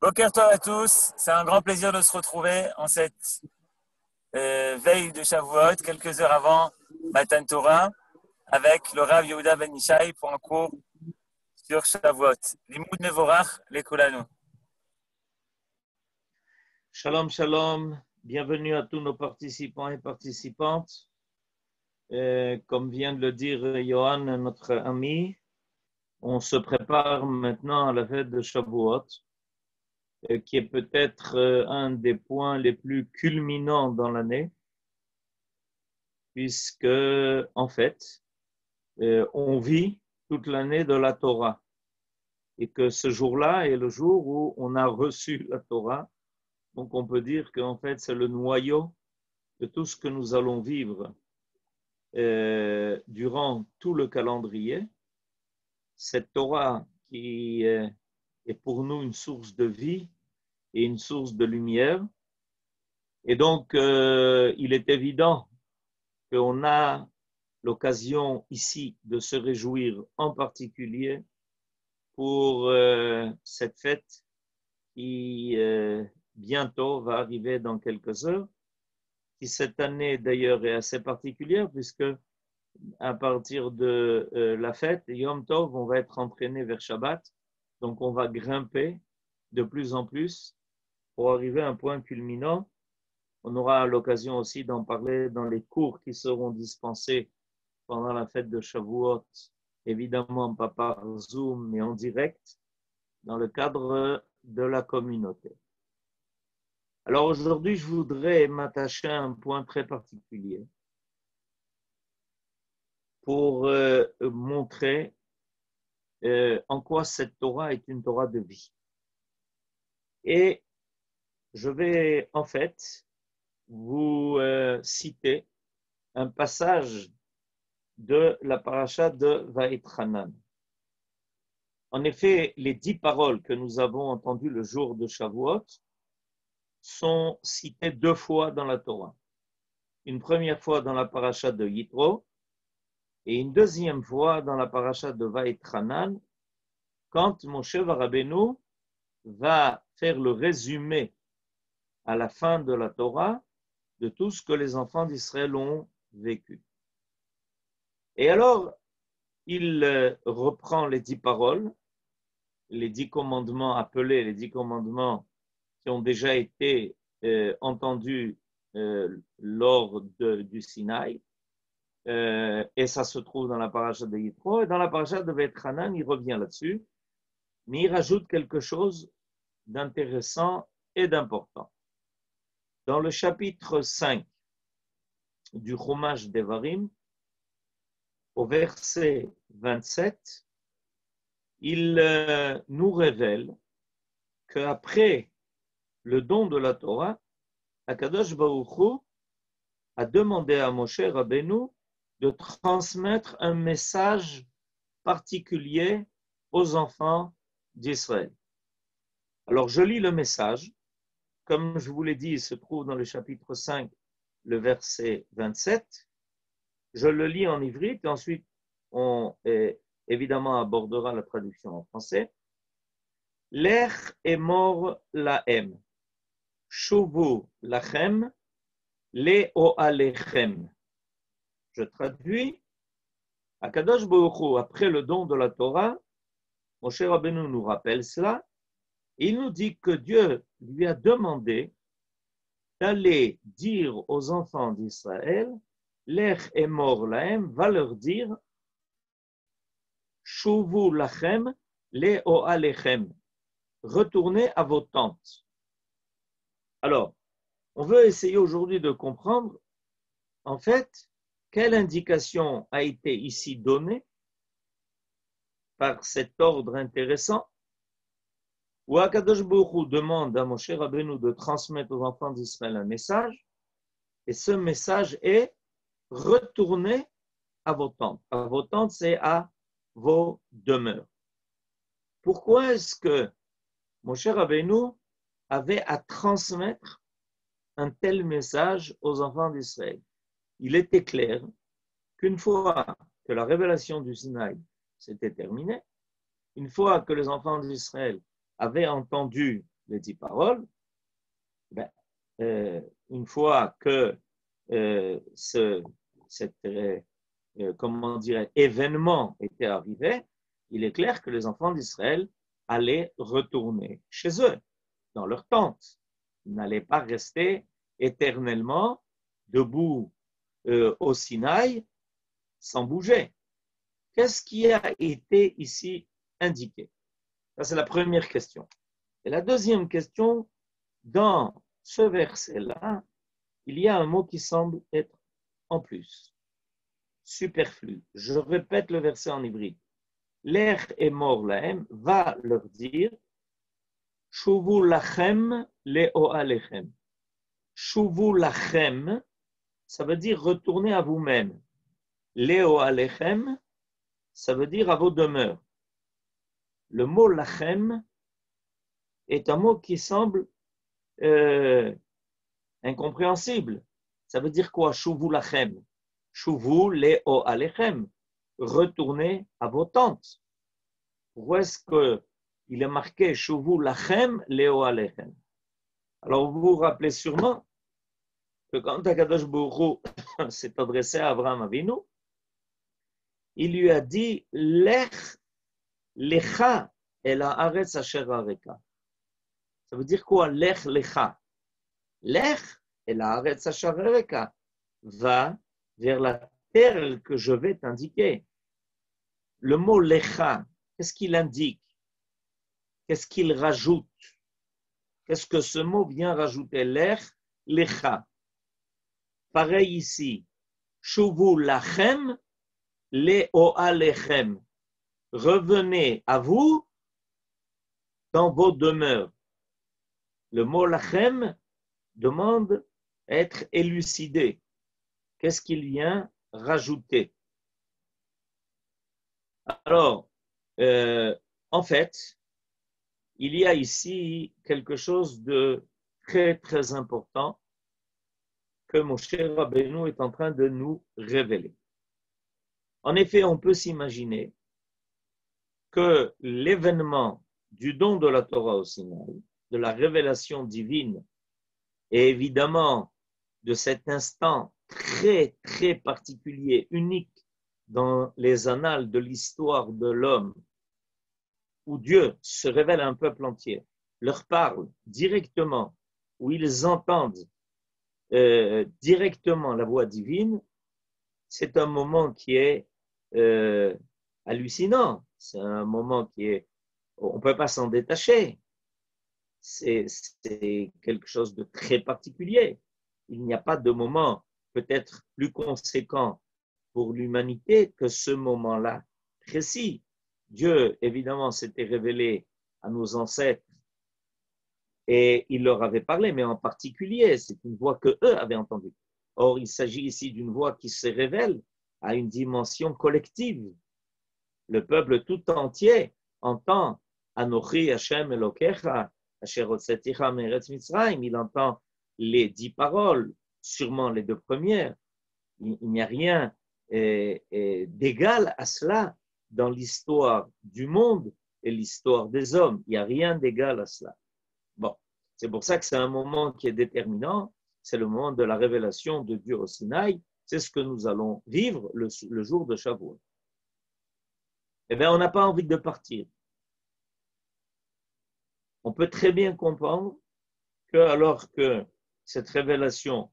Tov à tous, c'est un grand plaisir de se retrouver en cette euh, veille de Shavuot, quelques heures avant Matan Torah, avec le Rav Yehuda Ben Ishai pour un cours sur Shavuot. Limoud Nevorach, les. Shalom, shalom. Bienvenue à tous nos participants et participantes. Euh, comme vient de le dire Johan, notre ami, on se prépare maintenant à la fête de Shavuot, qui est peut-être euh, un des points les plus culminants dans l'année, puisque, en fait, on vit toute l'année de la Torah. Et que ce jour-là est le jour où on a reçu la Torah donc on peut dire qu'en fait c'est le noyau de tout ce que nous allons vivre euh, durant tout le calendrier. Cette Torah qui est, pour nous une source de vie et une source de lumière. Et donc euh, il est évident qu'on a l'occasion ici de se réjouir en particulier pour euh, cette fête qui bientôt va arriver dans quelques heures, qui cette année d'ailleurs est assez particulière puisque à partir de euh, la fête, Yom Tov, on va être entraîné vers Shabbat, donc on va grimper de plus en plus pour arriver à un point culminant. On aura l'occasion aussi d'en parler dans les cours qui seront dispensés pendant la fête de Shavuot, évidemment pas par Zoom, mais en direct, dans le cadre de la communauté. Alors aujourd'hui, je voudrais m'attacher à un point très particulier pour euh, montrer euh, en quoi cette Torah est une Torah de vie. Et je vais en fait vous euh, citer un passage de la paracha de Vaetranan. En effet, les dix paroles que nous avons entendues le jour de Shavuot sont cités deux fois dans la Torah. Une première fois dans la paracha de Yitro et une deuxième fois dans la paracha de Vaetranan, quand Moshe Rabbeinu va faire le résumé à la fin de la Torah de tout ce que les enfants d'Israël ont vécu. Et alors, il euh, reprend les dix paroles, les dix commandements appelés les dix commandements ont déjà été euh, entendus euh, lors du Sinaï. Et ça se trouve dans la paracha de Yitro. Et dans la paracha de Vetranan, il revient là-dessus, mais il rajoute quelque chose d'intéressant et d'important. Dans le chapitre 5 du Chumash Devarim, au verset 27, il nous révèle qu'après le don de la Torah, Akadosh Baruch a demandé à Moshe Rabbeinu de transmettre un message particulier aux enfants d'Israël. Alors je lis le message. Comme je vous l'ai dit, il se trouve dans le chapitre 5, le verset 27. Je le lis en ivrite et ensuite on évidemment abordera la traduction en français. L'ech est mort la. Shuvu lachem, le alechem. Je traduis. Akadosh Baruch après le don de la Torah, Moshe Rabbeinu nous rappelle cela. Il nous dit que Dieu lui a demandé d'aller dire aux enfants d'Israël, l'ech est mort lahem, va leur dire, Shuvu lachem, le alechem. Retournez à vos tentes. Alors, on veut essayer aujourd'hui de comprendre, en fait, quelle indication a été ici donnée par cet ordre intéressant où Akadosh Baruch demande à Moshe Rabbeinu de transmettre aux enfants d'Israël un message, et ce message est retournez à vos tentes. À vos tentes, c'est à vos demeures. Pourquoi est-ce que Moshe Rabbeinu avait à transmettre un tel message aux enfants d'Israël? Il était clair qu'une fois que la révélation du Sinaï s'était terminée, une fois que les enfants d'Israël avaient entendu les dix paroles, ben, euh, une fois que euh, ce cet euh, événement était arrivé, il est clair que les enfants d'Israël allaient retourner chez eux, dans leur tente. Ils n'allaient pas rester éternellement debout au Sinaï sans bouger. Qu'est-ce qui a été ici indiqué? Ça, c'est la première question. Et la deuxième question, dans ce verset-là, il y a un mot qui semble être en plus, superflu. Je répète le verset en hybride. L'air est mort lahem va leur dire Shuvu lachem leo alechem. Shuvu lachem, ça veut dire retourner à vous-même. Leo alechem, ça veut dire à vos demeures. Le mot lachem est un mot qui semble euh, incompréhensible. Ça veut dire quoi? Shuvu lachem. Shuvu leo alechem. Retournez à vos tentes. Pourquoi est-ce qu'il est marqué Shuvu lachem leo alechem? Alors vous vous rappelez sûrement que quand Akadosh Baruch s'est adressé à Abraham Avinu, il lui a dit Lech lecha el haaretz asher. Ça veut dire quoi Lech lecha? Lech el haaretz asher. Va vers la terre que je vais t'indiquer. Le mot lecha, qu'est-ce qu'il indique? Qu'est-ce qu'il rajoute? Qu'est-ce que ce mot vient rajouter? Lech lecha. Pareil ici. Shuvu lachem le alechem. Revenez à vous dans vos demeures. Le mot lachem demande être élucidé. Qu'est-ce qu'il vient rajouter? Alors, euh, en fait, il y a ici quelque chose de très très important que mon cher Rabbeinu est en train de nous révéler. En effet, on peut s'imaginer que l'événement du don de la Torah au Sinaï, de la révélation divine, et évidemment de cet instant très, très particulier, unique dans les annales de l'histoire de l'homme, où Dieu se révèle à un peuple entier, leur parle directement, où ils entendent euh, directement la voix divine, c'est un moment qui est euh, hallucinant. C'est un moment qui est, on ne peut pas s'en détacher. C'est quelque chose de très particulier. Il n'y a pas de moment peut-être plus conséquent pour l'humanité que ce moment-là précis. Dieu, évidemment, s'était révélé à nos ancêtres et il leur avait parlé, mais en particulier, c'est une voix que eux avaient entendue. Or, il s'agit ici d'une voix qui se révèle à une dimension collective. Le peuple tout entier entend Anochi Hashem Elokecha, Asher Meretz Mitzrayim. Il entend les dix paroles, sûrement les deux premières. Il, n'y a rien euh, euh, d'égal à cela dans l'histoire du monde et l'histoire des hommes. Il n'y a rien d'égal à cela. Bon, c'est pour ça que c'est un moment qui est déterminant c'est le moment de la révélation de Dieu au Sinaï. C'est ce que nous allons vivre le, jour de Shavuot. Eh bien, on n'a pas envie de partir. On peut très bien comprendre que alors que cette révélation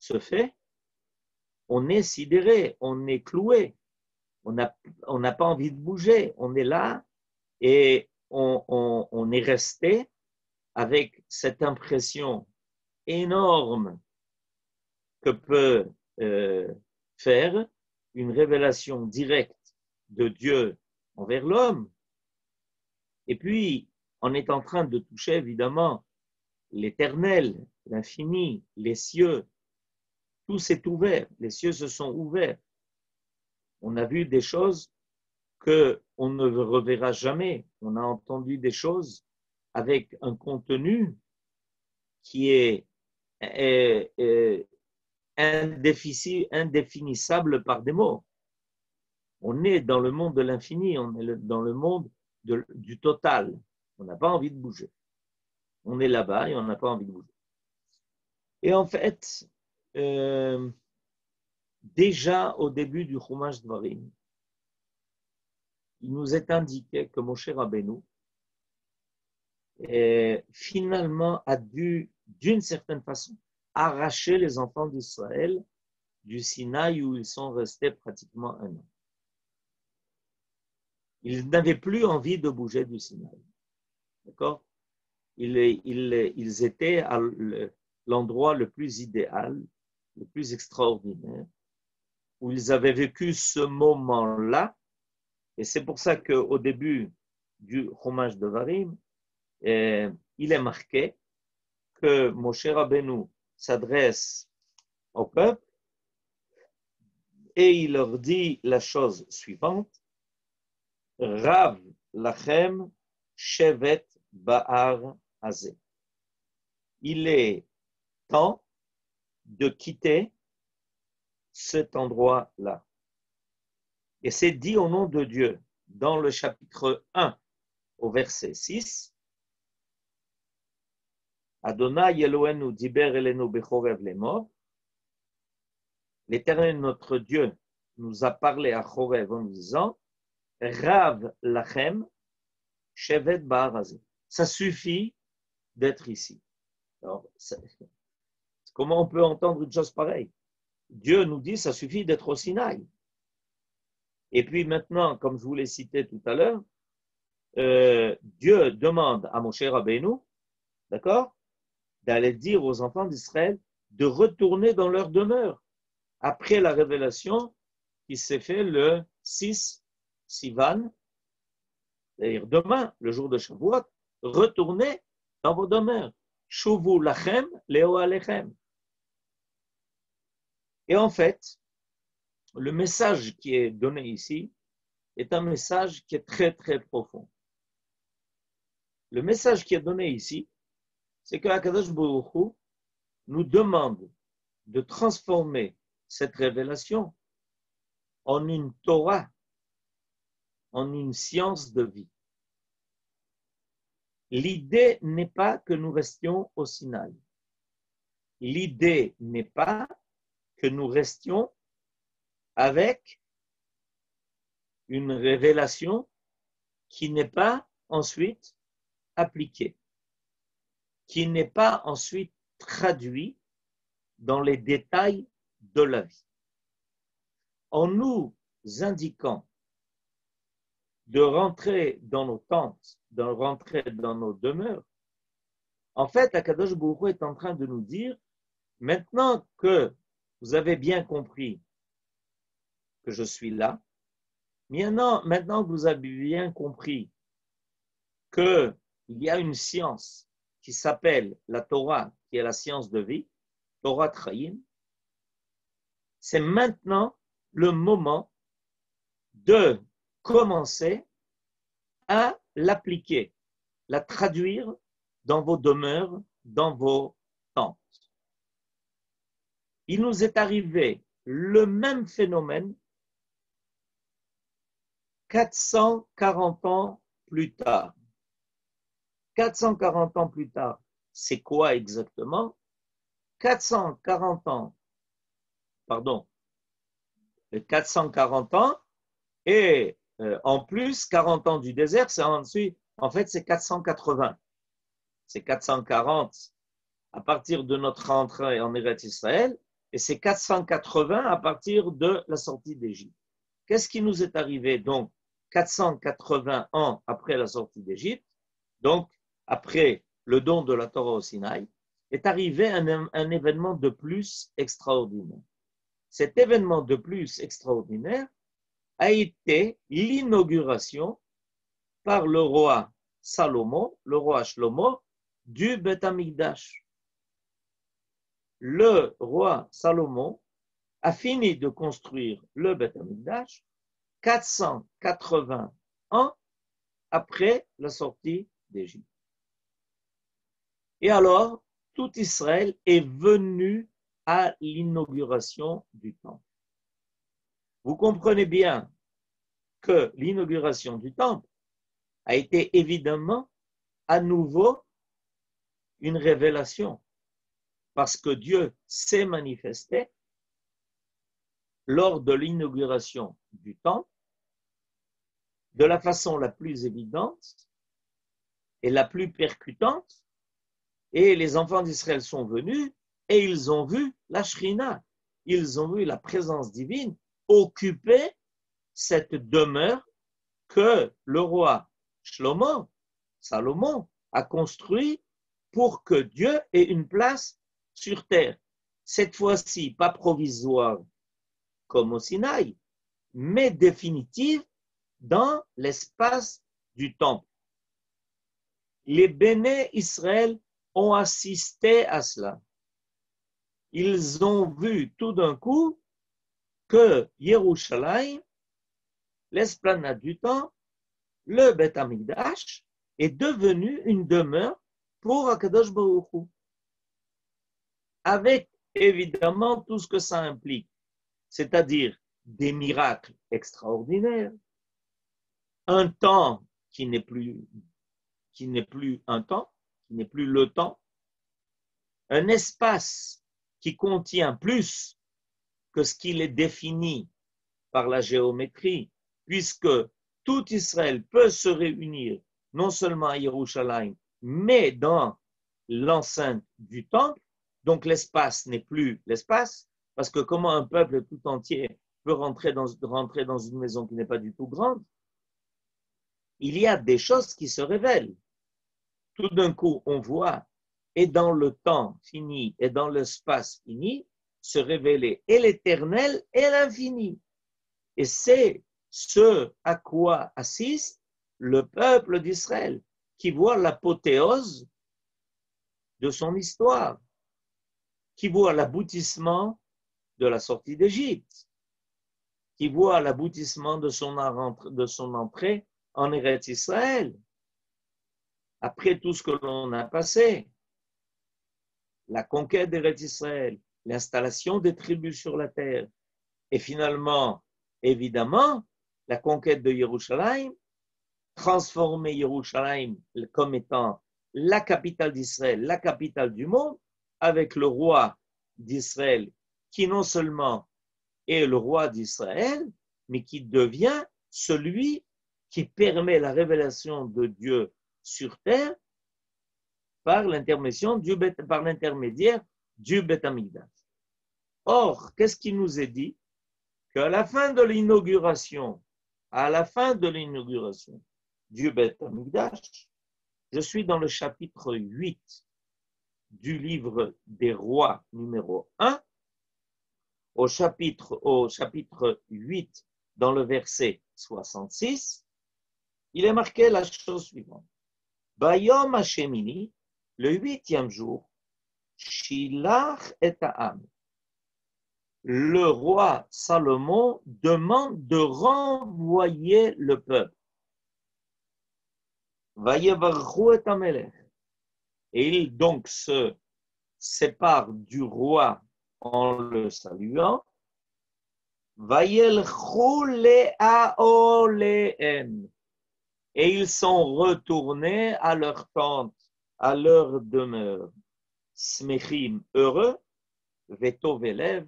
se fait, on est sidéré, on est cloué, on n'a pas envie de bouger, on est là et on est resté avec cette impression énorme que peut euh, faire une révélation directe de Dieu envers l'homme. Et puis, on est en train de toucher évidemment l'éternel, l'infini, les cieux. Tout s'est ouvert, les cieux se sont ouverts. On a vu des choses que on ne reverra jamais. On a entendu des choses avec un contenu qui est est, indéfinissable par des mots. On est dans le monde de l'infini, on est dans le monde du total. On n'a pas envie de bouger. On est là-bas et on n'a pas envie de bouger. Et en fait, euh, déjà au début du Chumash Dvarim, il nous est indiqué que Moshe Rabbeinu finalement a dû, d'une certaine façon, arracher les enfants d'Israël du Sinaï où ils sont restés pratiquement un an. Ils n'avaient plus envie de bouger du Sinaï. D'accord? Ils, ils, étaient à l'endroit le plus idéal, le plus extraordinaire, où ils avaient vécu ce moment-là. Et c'est pour ça qu'au début du hommage de Varim, eh, il est marqué que Moshe Rabbeinu s'adresse au peuple et il leur dit la chose suivante Rav lachem shevet ba'ar azeh. Il est temps de quitter cet endroit-là. Et c'est dit au nom de Dieu dans le chapitre 1 au verset 6. Adonai Elohenu diber elenu bechorev lemor. L'Éternel notre Dieu nous a parlé à Chorev en disant Rav lachem shevet ba'arazé. Ça suffit d'être ici. Comment on peut entendre une chose pareille? Dieu nous dit ça suffit d'être au Sinaï. Et puis maintenant, comme je vous l'ai cité tout à l'heure, euh, Dieu demande à mon cher Rabbeinu, d'accord, d'aller dire aux enfants d'Israël de retourner dans leur demeure après la révélation qui s'est faite le 6 Sivan, c'est-à-dire demain, le jour de Shavuot, retournez dans vos demeures. Shuvu lachem, leo alechem. Et en fait, le message qui est donné ici est un message qui est très très profond. Le message qui est donné ici, c'est que Akadosh Baruch nous demande de transformer cette révélation en une Torah, en une science de vie. L'idée n'est pas que nous restions au Sinaï. L'idée n'est pas que nous restions avec une révélation qui n'est pas ensuite appliquée, qui n'est pas ensuite traduite dans les détails de la vie. En nous indiquant de rentrer dans nos tentes, de rentrer dans nos demeures, en fait, Akadosh Bourou est en train de nous dire, maintenant que vous avez bien compris que je suis là, maintenant, maintenant que vous avez bien compris qu'il y a une science qui s'appelle la Torah, qui est la science de vie, Torah Trahim, c'est maintenant le moment de commencer à l'appliquer, la traduire dans vos demeures, dans vos tentes. Il nous est arrivé le même phénomène 440 ans plus tard. 440 ans plus tard, c'est quoi exactement? 440 ans, pardon, 440 ans et euh, en plus, 40 ans du désert, c'est ensuite, en fait, c'est 480. C'est 440 à partir de notre entrée en Eretz Israël et c'est 480 à partir de la sortie d'Égypte. Qu'est-ce qui nous est arrivé donc 480 ans après la sortie d'Égypte, donc après le don de la Torah au Sinaï, est arrivé un événement de plus extraordinaire. Cet événement de plus extraordinaire, a été l'inauguration par le roi Salomon, le roi Shlomo, du Beth Amikdash. Le roi Salomon a fini de construire le 480 ans après la sortie d'Égypte. Et alors, tout Israël est venu à l'inauguration du temple. Vous comprenez bien que l'inauguration du temple a été évidemment à nouveau une révélation, parce que Dieu s'est manifesté lors de l'inauguration du temple de la façon la plus évidente et la plus percutante, et les enfants d'Israël sont venus et ils ont vu la Shrina, ils ont vu la présence divine occuper cette demeure que le roi Shlomo, Salomon, a construit pour que Dieu ait une place sur terre. Cette fois-ci, pas provisoire comme au Sinaï, mais définitive dans l'espace du temple. Les béné Israël ont assisté à cela. Ils ont vu tout d'un coup que Yerushalayim, l'esplanade du temple, le Beth Amikdash, est devenu une demeure pour Akadosh Baruch Avec évidemment tout ce que ça implique, c'est-à-dire des miracles extraordinaires, un temps qui n'est plus, qui n'est plus un temps, qui n'est plus le temps, un espace qui contient plus que ce qu'il est défini par la géométrie, puisque tout Israël peut se réunir non seulement à Yerushalayim, mais dans l'enceinte du temple. Donc l'espace n'est plus l'espace, parce que comment un peuple tout entier peut rentrer dans, rentrer dans une maison qui n'est pas du tout grande? Il y a des choses qui se révèlent. Tout d'un coup, on voit, et dans le temps fini, et dans l'espace fini, se révéler et l'éternel et l'infini. Et c'est ce à quoi assiste le peuple d'Israël, qui voit l'apothéose de son histoire, qui voit l'aboutissement de la sortie d'Égypte, qui voit l'aboutissement de son, de son entrée en Eretz Israël, après tout ce que l'on a passé, la conquête d'Eretz Israël, l'installation des tribus sur la terre, et finalement, évidemment, la conquête de Jérusalem, transformer Jérusalem comme étant la capitale d'Israël, la capitale du monde, avec le roi d'Israël qui non seulement est le roi d'Israël, mais qui devient celui qui permet la révélation de Dieu sur terre par l'intermédiaire du, par l'intermédiaire Or, qu'est-ce qui nous est dit? Qu'à la fin de l'inauguration, à la fin de l'inauguration du Beth je suis dans le chapitre 8 du livre des rois numéro 1, au chapitre, au chapitre 8, dans le verset 66, il est marqué la chose suivante. Bayom Hashemini, le huitième jour, Shilach et. Le roi Salomon demande de renvoyer le peuple. Et il donc se sépare du roi en le saluant. Et ils sont retournés à leur tente à leur demeure. Smechim, heureux, veto velev,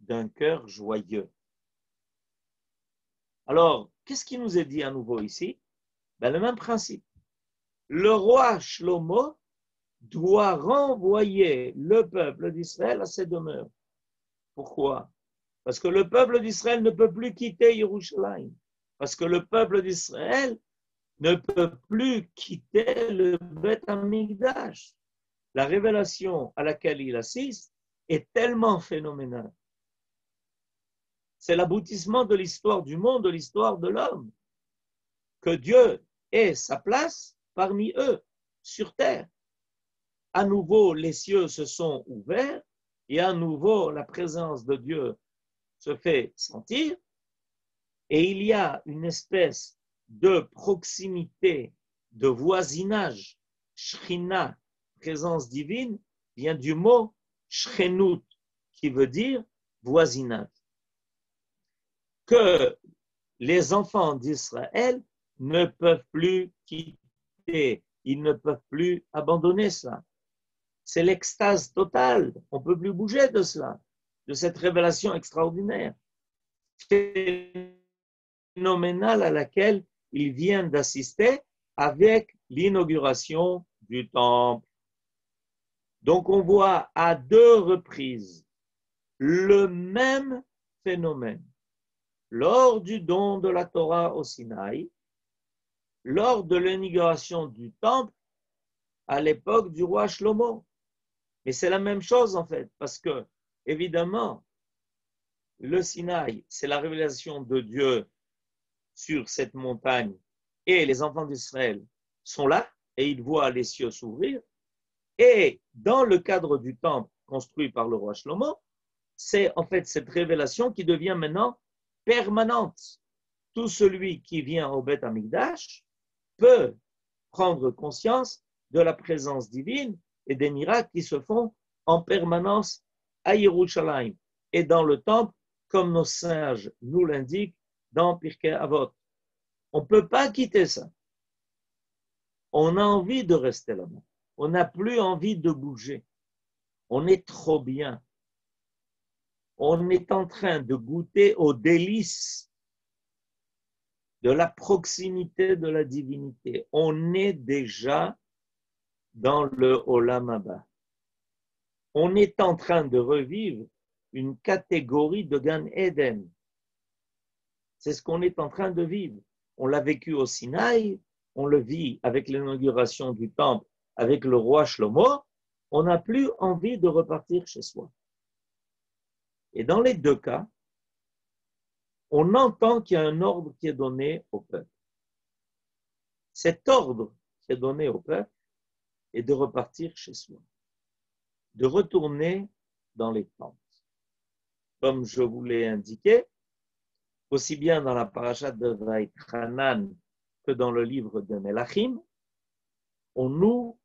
d'un cœur joyeux. Alors, qu'est-ce qui nous est dit à nouveau ici? Ben, Le même principe. Le roi Shlomo doit renvoyer le peuple d'Israël à ses demeures. Pourquoi? Parce que le peuple d'Israël ne peut plus quitter Jérusalem. Parce que le peuple d'Israël ne peut plus quitter le Beth Amikdash. La révélation à laquelle il assiste est tellement phénoménale. C'est l'aboutissement de l'histoire du monde, de l'histoire de l'homme, que Dieu ait sa place parmi eux, sur terre. À nouveau, les cieux se sont ouverts et à nouveau, la présence de Dieu se fait sentir et il y a une espèce de proximité, de voisinage, shrina, présence divine, vient du mot shrenut, qui veut dire voisinage. Que les enfants d'Israël ne peuvent plus quitter, ils ne peuvent plus abandonner ça. c'est l'extase totale. On ne peut plus bouger de cela, de cette révélation extraordinaire, phénoménale à laquelle il vient d'assister avec l'inauguration du temple. Donc on voit à deux reprises le même phénomène. Lors du don de la Torah au Sinaï, lors de l'inauguration du temple à l'époque du roi Shlomo. Mais c'est la même chose en fait, parce que évidemment, le Sinaï, c'est la révélation de Dieu sur cette montagne et les enfants d'Israël sont là et ils voient les cieux s'ouvrir. Et dans le cadre du temple construit par le roi Shlomo, c'est en fait cette révélation qui devient maintenant permanente. Tout celui qui vient au Beth Amikdash peut prendre conscience de la présence divine et des miracles qui se font en permanence à Yerushalayim et dans le temple, comme nos sages nous l'indiquent dans Pirkei Avot. On ne peut pas quitter ça. On a envie de rester là-bas. On n'a plus envie de bouger. On est trop bien. On est en train de goûter aux délices de la proximité de la divinité. On est déjà dans le Olam On est en train de revivre une catégorie de Gan Eden. C'est ce qu'on est en train de vivre. On l'a vécu au Sinaï, on le vit avec l'inauguration du temple avec le roi Shlomo, on n'a plus envie de repartir chez soi. Et dans les deux cas, on entend qu'il y a un ordre qui est donné au peuple. Cet ordre qui est donné au peuple est de repartir chez soi, de retourner dans les tentes. Comme je vous l'ai indiqué, aussi bien dans la parashat de Vaïtranan que dans le livre de Melachim, on nous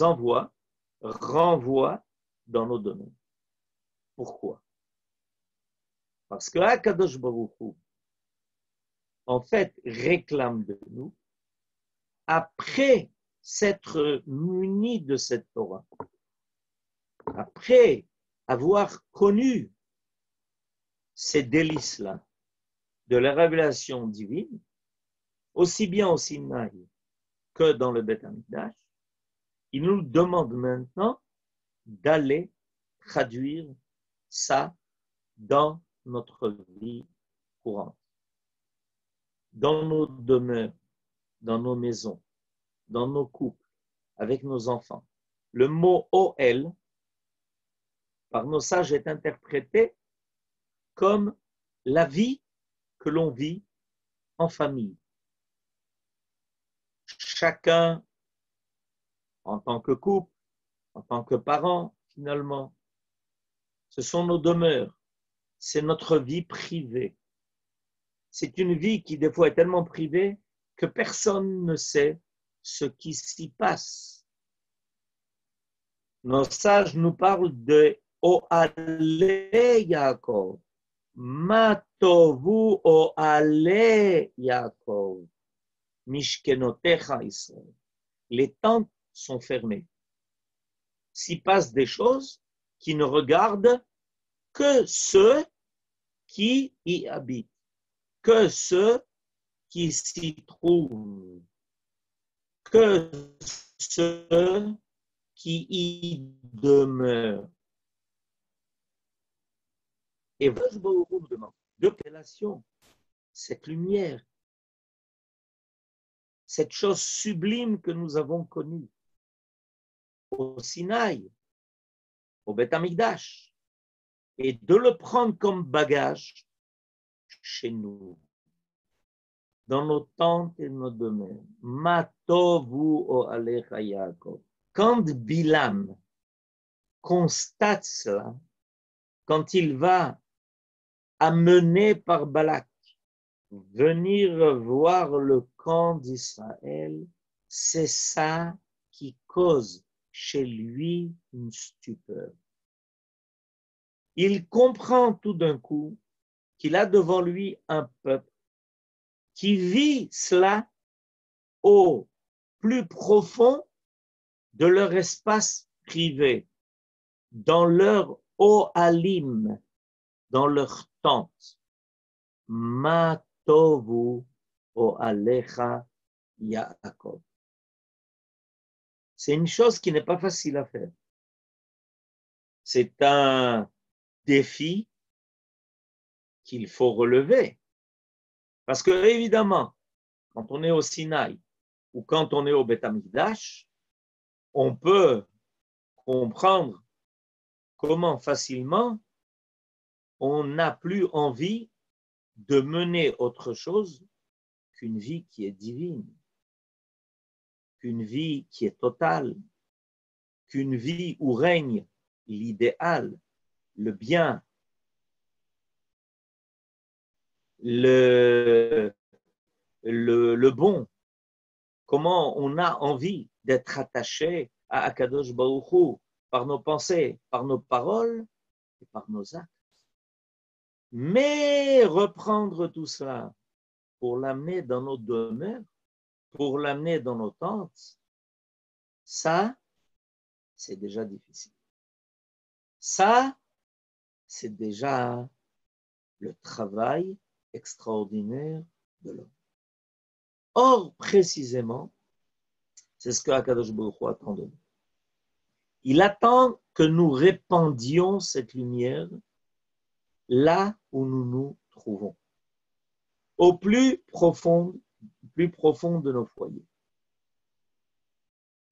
envoie, renvoie dans nos domaines. Pourquoi? Parce que Akadosh Baruch en fait, réclame de nous, après s'être muni de cette Torah, après avoir connu ces délices-là de la révélation divine, aussi bien au Sinaï que dans le Beth Amikdash, il nous demande maintenant d'aller traduire ça dans notre vie courante, dans nos demeures, dans nos maisons, dans nos couples, avec nos enfants. Le mot OL, par nos sages, est interprété comme la vie que l'on vit en famille. Chacun en tant que couple, en tant que parents, finalement. Ce sont nos demeures, c'est notre vie privée. C'est une vie qui, des fois, est tellement privée que personne ne sait ce qui s'y passe. Nos sages nous parlent de Oale Yaakov. Matovu Oale Yaakov. Mishkenotecha Israël. Les tentes sont fermées. S'y passe des choses qui ne regardent que ceux qui y habitent, que ceux qui s'y trouvent, que ceux qui y demeurent. Et vous demande de cette lumière, cette chose sublime que nous avons connue au Sinaï, au Beth et de le prendre comme bagage chez nous, dans nos tentes et nos domaines. Matovu o alecha. Quand Bilam constate cela, quand il va amener par Balak venir voir le camp d'Israël, c'est ça qui cause chez lui une stupeur. Il comprend tout d'un coup qu'il a devant lui un peuple qui vit cela au plus profond de leur espace privés, dans leur oalim, dans leur tente, matovu oalecha Yaakov. C'est une chose qui n'est pas facile à faire. C'est un défi qu'il faut relever. Parce que, évidemment, quand on est au Sinaï ou quand on est au Beth on peut comprendre comment facilement on n'a plus envie de mener autre chose qu'une vie qui est divine, qu'une vie qui est totale, qu'une vie où règne l'idéal, le bien, le, le, bon, comment on a envie d'être attaché à Akadosh Baruch par nos pensées, par nos paroles et par nos actes. Mais reprendre tout cela pour l'amener dans nos demeures, pour l'amener dans nos tentes, ça, c'est déjà difficile. Ça, c'est déjà le travail extraordinaire de l'homme. Or, précisément, c'est ce que Akadosh Baruch attend de nous. Il attend que nous répandions cette lumière là où nous nous trouvons, au plus profond, plus profond de nos foyers.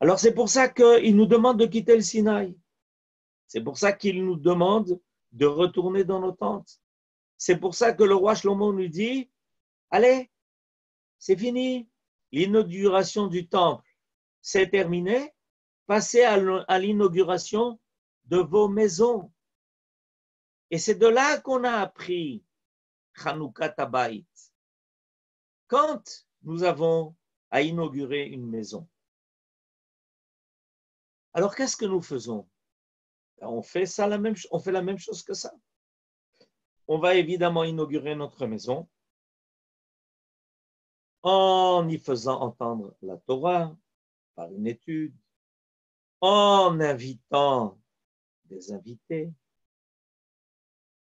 Alors c'est pour ça qu'il nous demande de quitter le Sinaï. C'est pour ça qu'il nous demande de retourner dans nos tentes. C'est pour ça que le roi Shlomo nous dit, allez, c'est fini, l'inauguration du temple, c'est terminé, passez à l'inauguration de vos maisons. Et c'est de là qu'on a appris Chanukah Tabayit. Quand nous avons à inaugurer une maison. Alors qu'est-ce que nous faisons? On fait la même, chose que ça. On va évidemment inaugurer notre maison en y faisant entendre la Torah par une étude, en invitant des invités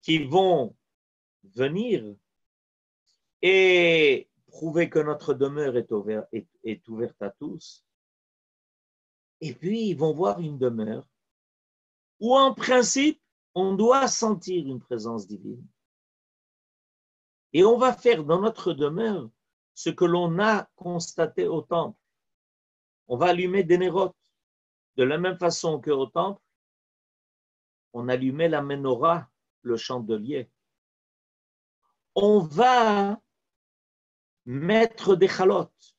qui vont venir et prouver que notre demeure est, ouverte à tous. Et puis, ils vont voir une demeure où, en principe, on doit sentir une présence divine. Et on va faire dans notre demeure ce que l'on a constaté au temple. On va allumer des nérotes. De la même façon qu'au temple, on allumait la menorah, le chandelier. On va mettre des chalotes.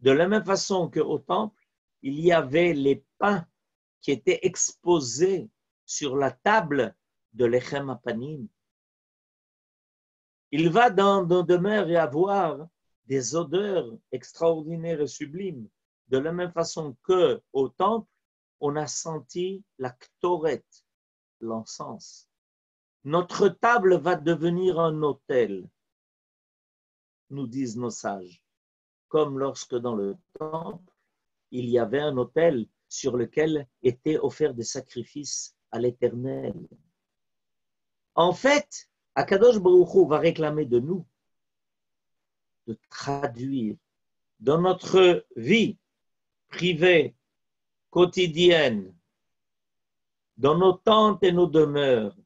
De la même façon qu'au temple, il y avait les pains qui étaient exposés sur la table de l'Echem Apanim. Il va dans nos demeures et avoir des odeurs extraordinaires et sublimes. De la même façon que au temple, on a senti la ktoret, l'encens. Notre table va devenir un autel, nous disent nos sages, comme lorsque dans le temple, il y avait un autel sur lequel étaient offerts des sacrifices à l'Éternel. En fait, Akadosh Baruch va réclamer de nous de traduire dans notre vie privée, quotidienne, dans nos tentes et nos demeures,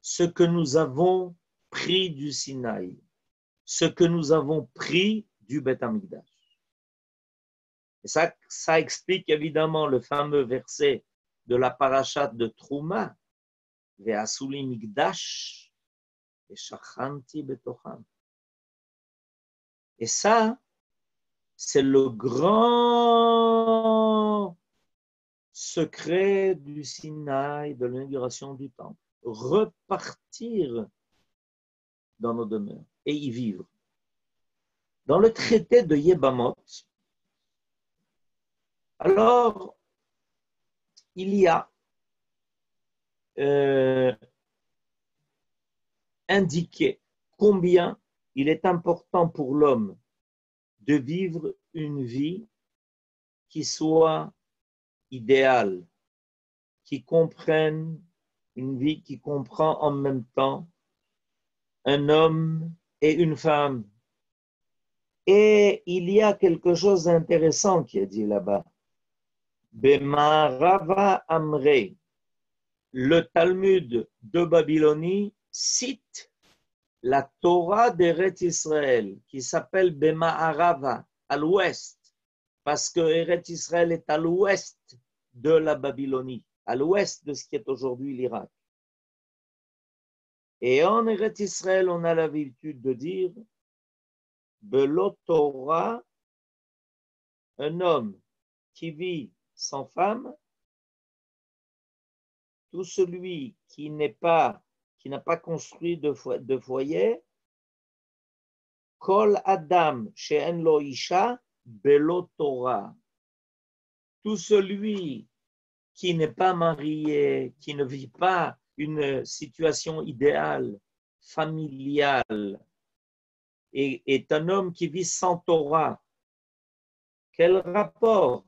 ce que nous avons pris du Sinaï, ce que nous avons pris du Beth. Et ça, explique évidemment le fameux verset de la parachat de Trouma, et Et ça, c'est le grand secret du Sinaï, de l'inauguration du temple. Repartir dans nos demeures et y vivre. Dans le traité de Yebamot, alors, il y a euh, indiquer combien il est important pour l'homme de vivre une vie qui soit idéale qui comprenne une vie qui comprend en même temps un homme et une femme. Et il y a quelque chose d'intéressant qui est dit là-bas. Bemarava Amre, le Talmud de Babylonie cite la Torah d'Eret Israël, qui s'appelle Bema'arava, à l'ouest, parce que Eret Israël est à l'ouest de la Babylonie, à l'ouest de ce qui est aujourd'hui l'Irak. Et en Eret Israël, on a l'habitude de dire Belot Torah, un homme qui vit sans femme, tout celui qui n'est pas qui n'a pas construit de, foyer, Kol Adam she'en lo belo Torah. Tout celui qui n'est pas marié, qui ne vit pas une situation idéale, familiale, et est un homme qui vit sans Torah. Quel rapport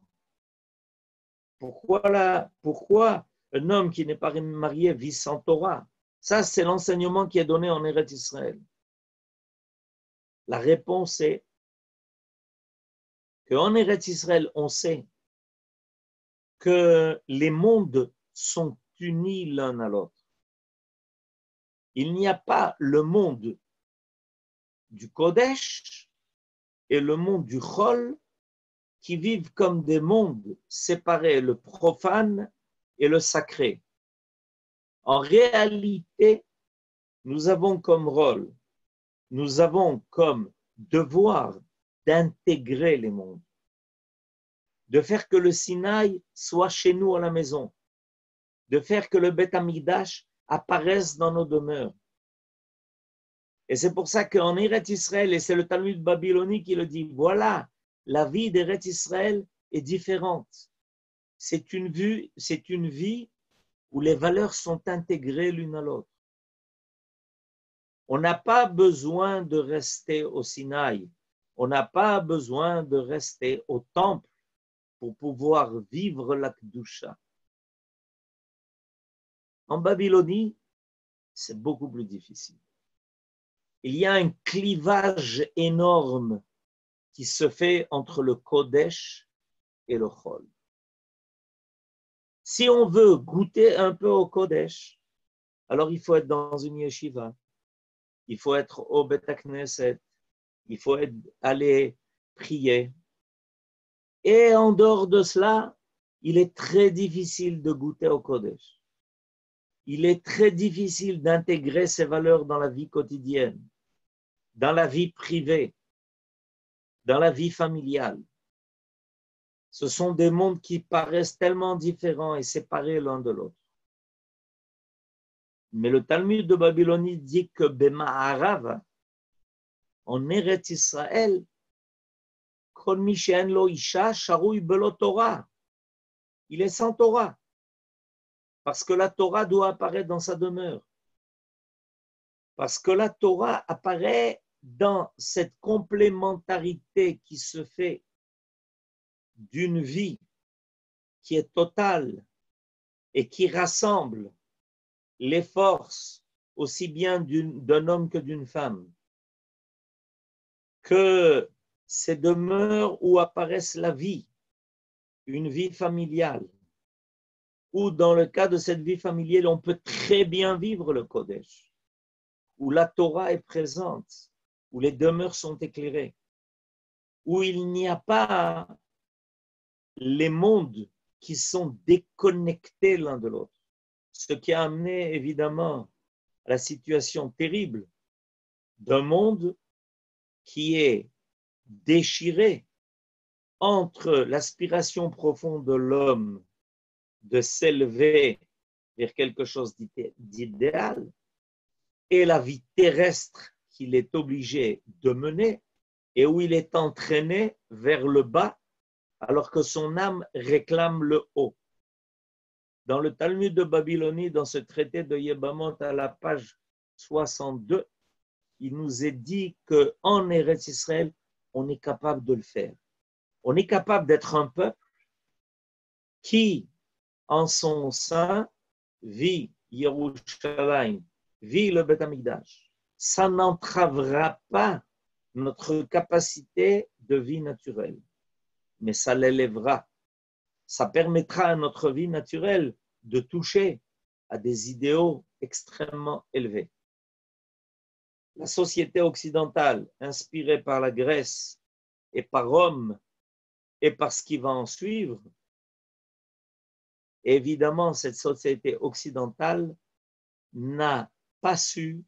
pourquoi, là, pourquoi un homme qui n'est pas marié vit sans Torah? Ça, c'est l'enseignement qui est donné en Eretz Israël. La réponse est qu'en Eretz Israël, on sait que les mondes sont unis l'un à l'autre. Il n'y a pas le monde du Kodesh et le monde du Chol qui vivent comme des mondes séparés, le profane et le sacré. En réalité, nous avons comme rôle, nous avons comme devoir d'intégrer les mondes, de faire que le Sinaï soit chez nous à la maison, de faire que le Beth Amidash apparaisse dans nos demeures. Et c'est pour ça qu'en Eretz Israël, et c'est le Talmud babylonique qui le dit, voilà la vie d'Eretz Israël est différente. C'est une, vue, c'est une vie où les valeurs sont intégrées l'une à l'autre. On n'a pas besoin de rester au Sinaï. On n'a pas besoin de rester au temple pour pouvoir vivre la Kedusha. En Babylonie, c'est beaucoup plus difficile. Il y a un clivage énorme qui se fait entre le Kodesh et le Chol. Si on veut goûter un peu au Kodesh, alors il faut être dans une yeshiva, il faut être au Bet Knesset, il faut aller prier. Et en dehors de cela, il est très difficile de goûter au Kodesh. Il est très difficile d'intégrer ces valeurs dans la vie quotidienne, dans la vie privée dans la vie familiale. Ce sont des mondes qui paraissent tellement différents et séparés l'un de l'autre. Mais le Talmud de Babylonie dit que Bema'arav, en Eretz Israël. Il est sans Torah. Parce que la Torah doit apparaître dans sa demeure. Parce que la Torah apparaît dans cette complémentarité qui se fait d'une vie qui est totale et qui rassemble les forces aussi bien d'un homme que d'une femme, que ces demeures où apparaissent la vie, une vie familiale, où dans le cas de cette vie familiale, on peut très bien vivre le Kodesh, où la Torah est présente, où les demeures sont éclairées, où il n'y a pas les mondes qui sont déconnectés l'un de l'autre. Ce qui a amené évidemment à la situation terrible d'un monde qui est déchiré entre l'aspiration profonde de l'homme de s'élever vers quelque chose d'idéal et la vie terrestre est obligé de mener et où il est entraîné vers le bas alors que son âme réclame le haut. Dans le Talmud de Babylonie, dans ce traité de Yebamot à la page 62, il nous est dit qu'en Eretz Israël, on est capable de le faire. On est capable d'être un peuple qui en son sein vit Yerushalayim, vit le. Ça n'entravera pas notre capacité de vie naturelle, mais ça l'élèvera. Ça permettra à notre vie naturelle de toucher à des idéaux extrêmement élevés. La société occidentale, inspirée par la Grèce et par Rome, et par ce qui va en suivre, évidemment, cette société occidentale n'a pas su,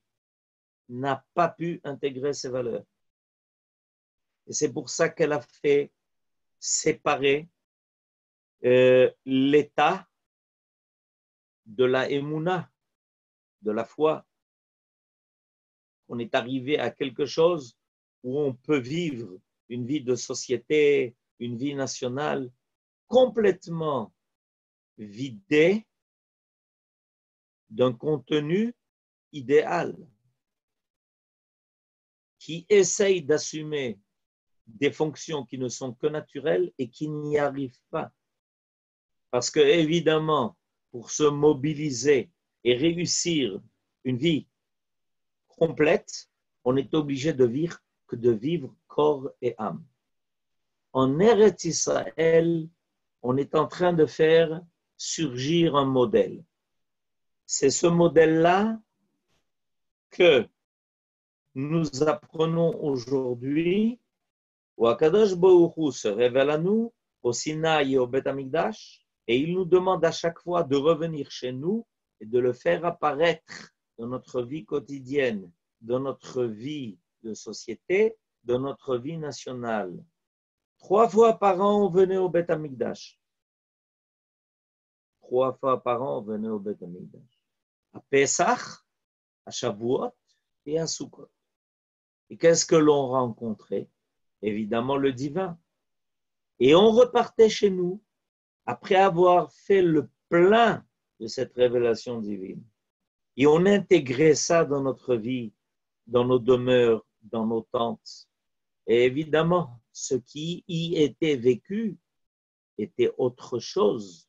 n'a pas pu intégrer ces valeurs. Et c'est pour ça qu'elle a fait séparer euh, l'État de la émouna, de la foi. On est arrivé à quelque chose où on peut vivre une vie de société, une vie nationale complètement vidée d'un contenu idéal qui essaye d'assumer des fonctions qui ne sont que naturelles et qui n'y arrivent pas. Parce que, évidemment, pour se mobiliser et réussir une vie complète, on est obligé de vivre, de vivre corps et âme. En Eretz Israël, on est en train de faire surgir un modèle. C'est ce modèle-là que nous apprenons aujourd'hui, où Akadosh Baruch se révèle à nous, au Sinaï et au Beth Amikdash, et il nous demande à chaque fois de revenir chez nous et de le faire apparaître dans notre vie quotidienne, dans notre vie de société, dans notre vie nationale. Trois fois par an, on venait au Beth Amikdash. Trois fois par an, on venait au Beth Amikdash. À Pesach, à Shavuot et à Sukkot. Et qu'est-ce que l'on rencontrait? Évidemment le divin. Et on repartait chez nous après avoir fait le plein de cette révélation divine. Et on intégrait ça dans notre vie, dans nos demeures, dans nos tentes. Et évidemment, ce qui y était vécu était autre chose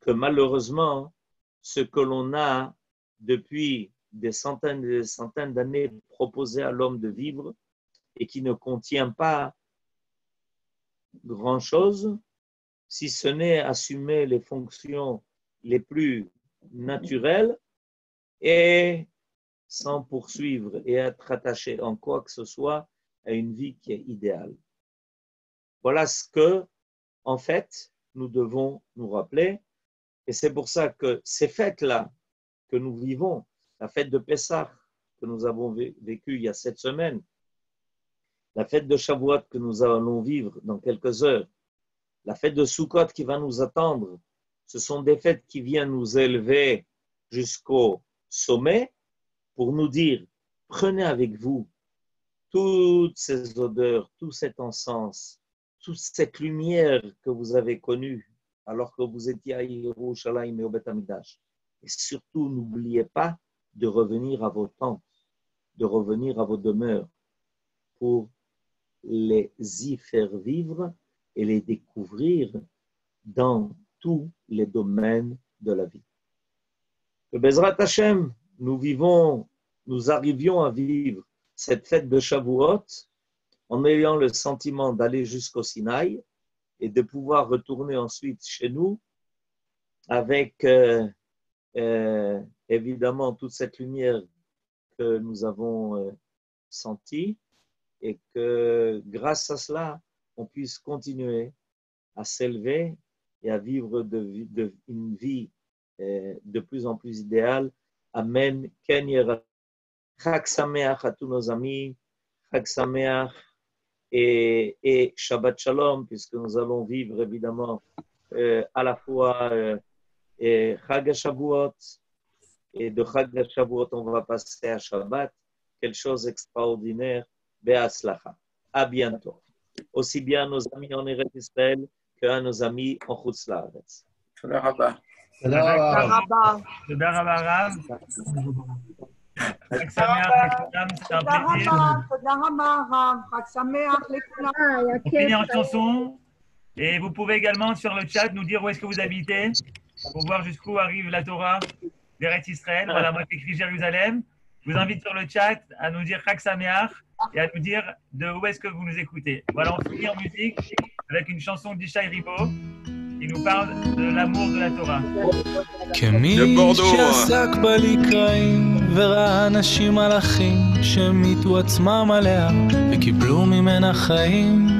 que malheureusement ce que l'on a depuis des centaines et des centaines d'années proposé à l'homme de vivre et qui ne contient pas grand-chose, si ce n'est assumer les fonctions les plus naturelles et sans poursuivre et être attaché en quoi que ce soit à une vie qui est idéale. Voilà ce que, en fait, nous devons nous rappeler. Et c'est pour ça que ces fêtes-là que nous vivons, la fête de Pessah que nous avons vécue il y a sept semaines, la fête de Shavuot que nous allons vivre dans quelques heures, la fête de Sukkot qui va nous attendre, ce sont des fêtes qui viennent nous élever jusqu'au sommet pour nous dire, prenez avec vous toutes ces odeurs, tout cet encens, toute cette lumière que vous avez connue alors que vous étiez à Yerushalayim et au Beth Et surtout, n'oubliez pas de revenir à vos tentes, de revenir à vos demeures pour les y faire vivre et les découvrir dans tous les domaines de la vie. Que Bezrat Hashem, nous vivons, nous arrivions à vivre cette fête de Shavuot en ayant le sentiment d'aller jusqu'au Sinaï et de pouvoir retourner ensuite chez nous avec euh, euh, évidemment toute cette lumière que nous avons euh, sentie et que grâce à cela, on puisse continuer à s'élever et à vivre une vie de plus en plus idéale. Amen. Chag Sameach à tous nos amis. Chag Sameach et, et, Shabbat Shalom, puisque nous allons vivre évidemment euh, à la fois euh, Chag Shavuot et de Chag Shavuot on va passer à Shabbat, quelque chose d'extraordinaire. Be'aslacha. À bientôt. Aussi bien nos amis en Eretz Israël que à nos amis en Chutz Laaretz. תודה רבה. תודה רבה. תודה רבה רב. חג שמח לכולם, c'était un תודה plaisir. רבה, תודה רבה, רב. חג שמח לכולם. Finir en chanson. Et vous pouvez également sur le chat nous dire où est-ce que vous habitez pour voir jusqu'où arrive la Torah d'Eretz Israël. Voilà, moi j'écris Jérusalem. Je vous invite sur le chat à nous dire Chag Sameach et à nous dire de où est-ce que vous nous écoutez. Voilà, on finit en musique avec une chanson d'Ishaï Ribo qui nous parle de l'amour de la Torah. כמי שעסק בלקראים וראה אנשים מלאכים שמיתו עצמם עליה וקיבלו ממנה חיים